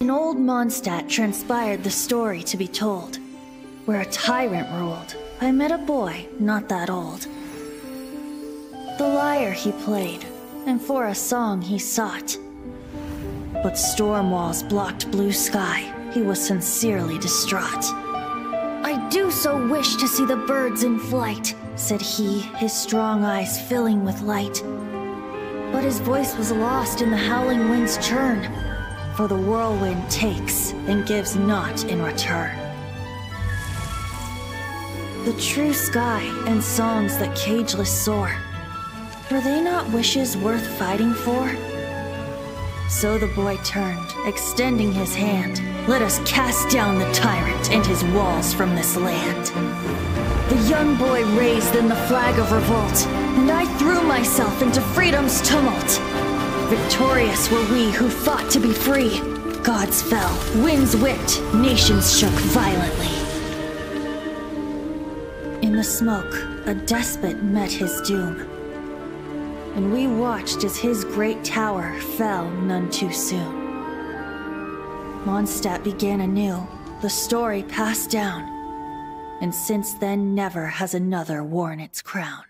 In old Mondstadt transpired the story to be told, where a tyrant ruled. I met a boy not that old. The lyre he played, and for a song he sought. But storm walls blocked blue sky, he was sincerely distraught. I do so wish to see the birds in flight, said he, his strong eyes filling with light. But his voice was lost in the howling wind's churn, for the whirlwind takes and gives not in return. The true sky and songs that cageless soar, were they not wishes worth fighting for? So the boy turned, extending his hand. Let us cast down the tyrant and his walls from this land. The young boy raised then the flag of revolt, and I threw myself into freedom's tumult. Victorious were we who fought to be free. Gods fell, winds whipped, nations shook violently. In the smoke, a despot met his doom. And we watched as his great tower fell none too soon. Mondstadt began anew, the story passed down, and since then never has another worn its crown.